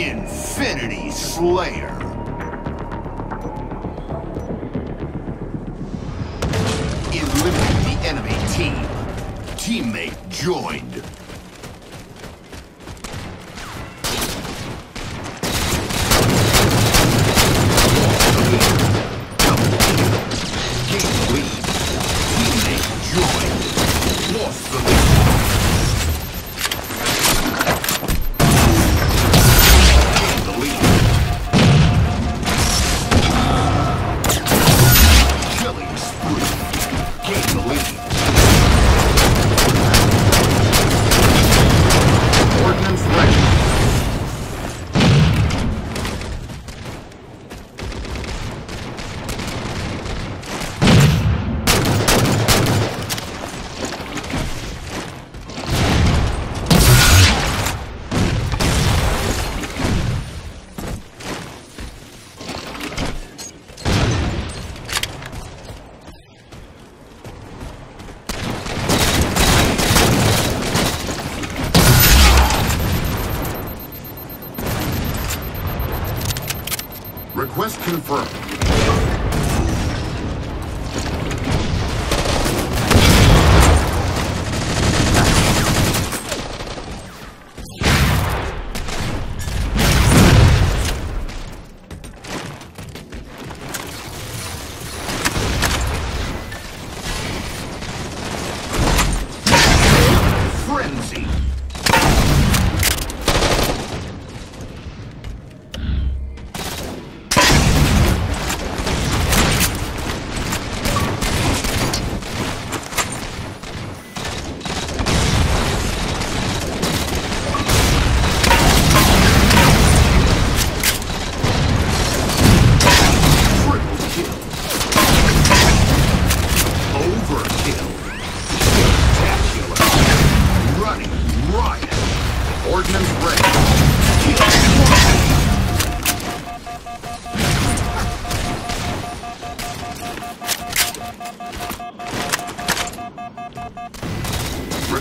Infinity Slayer. Eliminate the enemy team. Teammate joined. Request confirmed.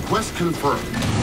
Quest confirmed.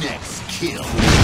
Next kill.